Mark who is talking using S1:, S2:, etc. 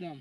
S1: একদম